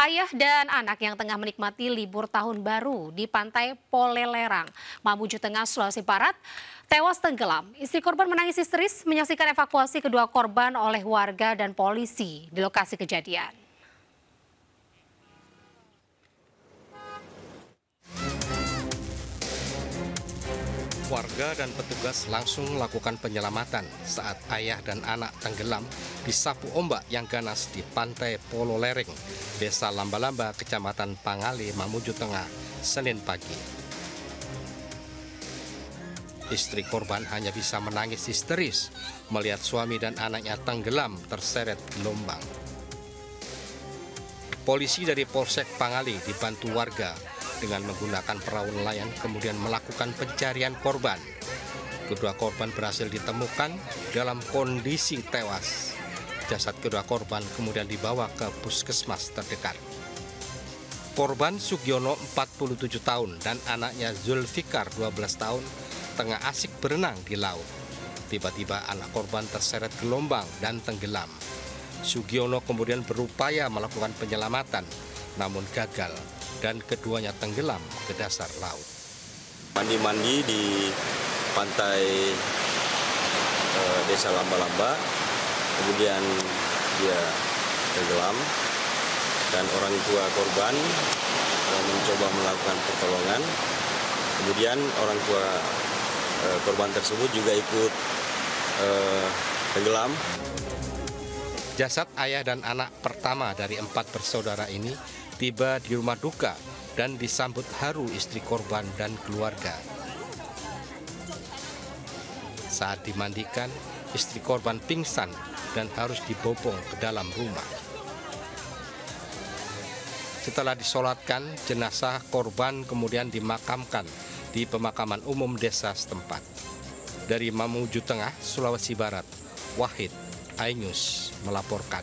Ayah dan anak yang tengah menikmati libur tahun baru di pantai Polelerang, Mamuju Tengah, Sulawesi Barat, tewas tenggelam. Istri korban menangis histeris menyaksikan evakuasi kedua korban oleh warga dan polisi di lokasi kejadian. Warga dan petugas langsung melakukan penyelamatan saat ayah dan anak tenggelam di sapu ombak yang ganas di pantai Polo Lereng, Desa Lamba-Lamba, Kecamatan Pangali, Mamuju Tengah, Senin pagi. Istri korban hanya bisa menangis histeris melihat suami dan anaknya tenggelam terseret gelombang. Polisi dari Polsek Pangali dibantu warga dengan menggunakan perahu nelayan kemudian melakukan pencarian korban. Kedua korban berhasil ditemukan dalam kondisi tewas. Jasad kedua korban kemudian dibawa ke puskesmas terdekat. Korban Sugiono 47 tahun dan anaknya Zulfikar 12 tahun tengah asik berenang di laut. Tiba-tiba anak korban terseret gelombang dan tenggelam. Sugiono kemudian berupaya melakukan penyelamatan, namun gagal dan keduanya tenggelam ke dasar laut. Mandi-mandi di pantai e, desa Lamba-Lamba, kemudian dia tenggelam dan orang tua korban e, mencoba melakukan pertolongan. Kemudian orang tua e, korban tersebut juga ikut e, tenggelam. Jasad ayah dan anak pertama dari empat bersaudara ini tiba di rumah duka dan disambut haru istri korban dan keluarga. Saat dimandikan, istri korban pingsan dan harus dibopong ke dalam rumah. Setelah disolatkan, jenazah korban kemudian dimakamkan di pemakaman umum desa setempat. Dari Mamuju Tengah, Sulawesi Barat, Wahid Ainus melaporkan.